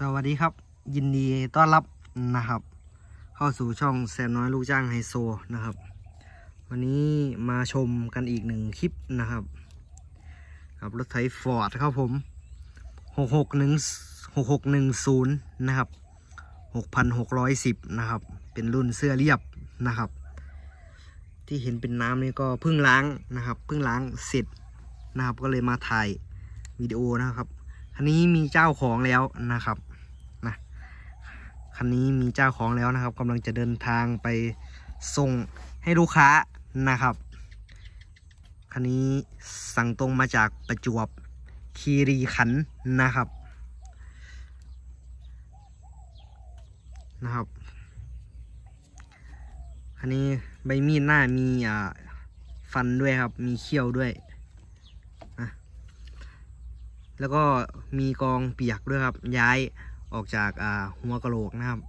สวัสดีครับ ยินดีต้อนรับนะครับ เข้าสู่ช่องแซมน้อยลูกจ้างไฮโซนะครับ วันนี้มาชมกันอีกหนึ่งคลิปนะครับ กับรถไถฟอร์ดครับผมหกหกหนึ่งหกหกหนึ่งศูนย์นะครับหกพันหกร้อยสิบนะครับ เป็นรุ่นเสื้อเรียบนะครับ ที่เห็นเป็นน้ำนี่ก็เพิ่งล้างนะครับเพิ่งล้างเสร็จนะครับก็เลยมาถ่ายวิดีโอนะครับ คันนี้มีเจ้าของแล้วนะครับนะคันนี้มีเจ้าของแล้วนะครับกำลังจะเดินทางไปส่งให้ลูกค้านะครับคันนี้สั่งตรงมาจากประจวบคีรีขันนะครับนะครับคันนี้ใบมีดหน้ามีอ่าฟันด้วยครับ มีเขี้ยวด้วย แล้วก็มีกองเปียกด้วยครับ ย้ายออกจากหัวกะโหลกนะครับ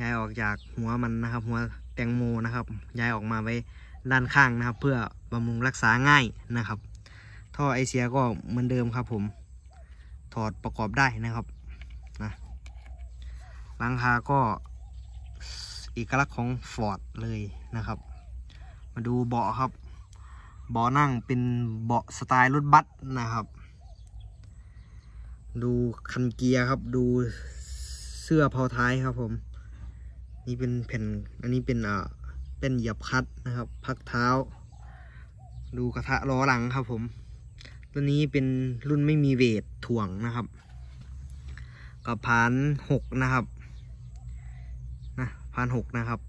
ย้ายออกจากหัวมันนะครับ หัวแตงโมนะครับ ย้ายออกมาไว้ด้านข้างนะครับ เพื่อบำรุงรักษาง่ายนะครับ ท่อไอเสียก็เหมือนเดิมครับ ผมถอดประกอบได้นะครับนะหลังคาก็เอกลักษณ์ของฟอร์ดเลยนะครับ มาดูเบาะครับเบาะนั่งเป็นเบาะสไตล์รถบัสนะครับ ดูคันเกียร์ครับ ดูเสื้อพาท้ายครับผม นี่เป็นแผ่น อันนี้เป็นอ่าเป็นเหยียบคัดนะครับ พักเท้า ดูกระทะล้อหลังครับผม ตัวนี้เป็นรุ่นไม่มีเวทถ่วงนะครับกับพานหกนะครับนะพานหกนะครับ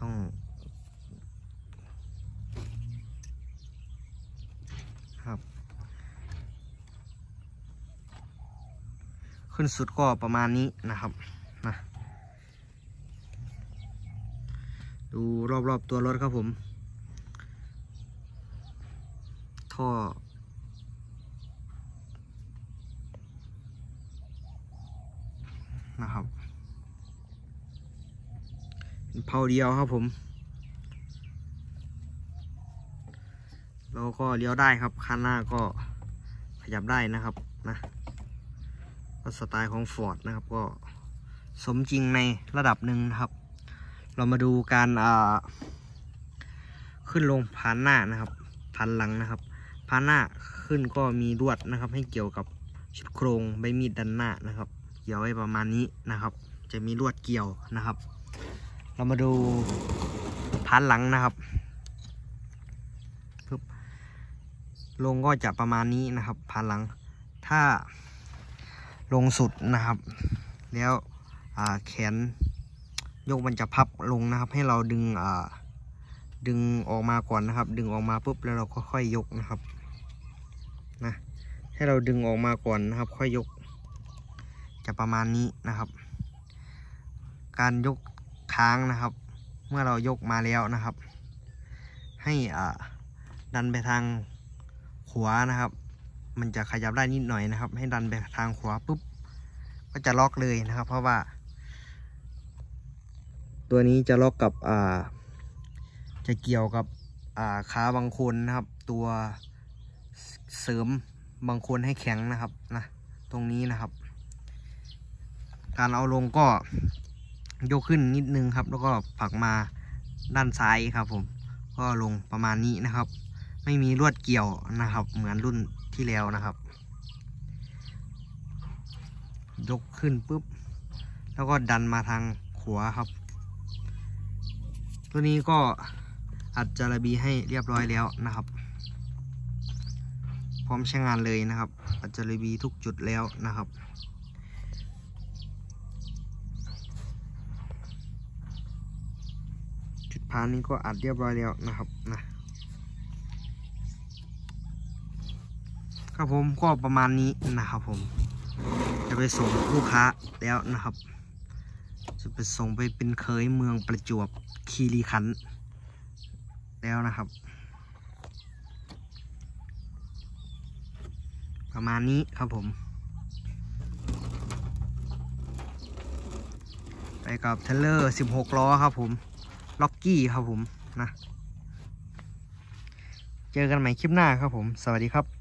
ต้อง ครับ ขึ้นสุดก็ประมาณนี้นะครับนะดูรอบๆตัวรถครับผม ท่อ นะครับเป็นเพาเดียวครับผมแล้วก็เลี้ยวได้ครับคันหน้าก็ขยับได้นะครับนะ ก็สไตล์ของ Ford นะครับ ก็สมจริงในระดับหนึ่งนะครับ เรามาดูการขึ้นลงพานหน้านะครับพานหลังนะครับพานหน้าขึ้นก็มีลวดนะครับ ให้เกี่ยวกับชุดโครงใบมีดด้านหน้านะครับ เกี่ยวไว้ประมาณนี้นะครับ จะมีลวดเกี่ยวนะครับ เรามาดูพานหลังนะครับลงก็จะประมาณนี้นะครับผ่านหลังถ้า ลงสุดนะครับ แล้วแขนยกมันจะพับลงนะครับ ให้เราดึงดึงออกมาก่อนนะครับ ดึงออกมาปุ๊บแล้วเราก็ค่อยยกนะครับนะให้เราดึงออกมาก่อนนะครับ ค่อยยก จะประมาณนี้นะครับ การยกค้างนะครับ เมื่อเรายกมาแล้วนะครับ ให้ดันไปทางขวานะครับ มันจะขยับได้นิดหน่อยนะครับ ให้ดันไปทางขวาปุ๊บ ก็จะล็อกเลยนะครับ เพราะว่า ตัวนี้จะล็อกกับอ่า จะเกี่ยวกับอ่าขาบางคนนะครับ ตัวเสริมบางคนให้แข็งนะครับนะตรงนี้นะครับ การเอาลงก็ยกขึ้นนิดนึงครับ แล้วก็ผลักมาด้านซ้ายครับผม ก็ลงประมาณนี้นะครับ ไม่มีลวดเกี่ยวนะครับ เหมือนรุ่นที่แล้วนะครับ ยกขึ้นปุ๊บ แล้วก็ดันมาทางขวาครับ ตัวนี้ก็อัดจาระบีให้เรียบร้อยแล้วนะครับ พร้อมใช้งานเลยนะครับ อัดจาระบีทุกจุดแล้วนะครับจุดพานนี้ก็อัดเรียบร้อยแล้วนะครับนะ ครับผมก็ประมาณนี้นะครับผม จะไปส่งลูกค้าแล้วนะครับ จะไปส่งไปเป็นเคยเมืองประจวบคีรีขันธ์แล้วนะครับ ประมาณนี้ครับผมไปกับเทเลอร์ 16 ล้อครับผม ล็อกกี้ครับผม นะ เจอกันใหม่คลิปหน้าครับผม สวัสดีครับ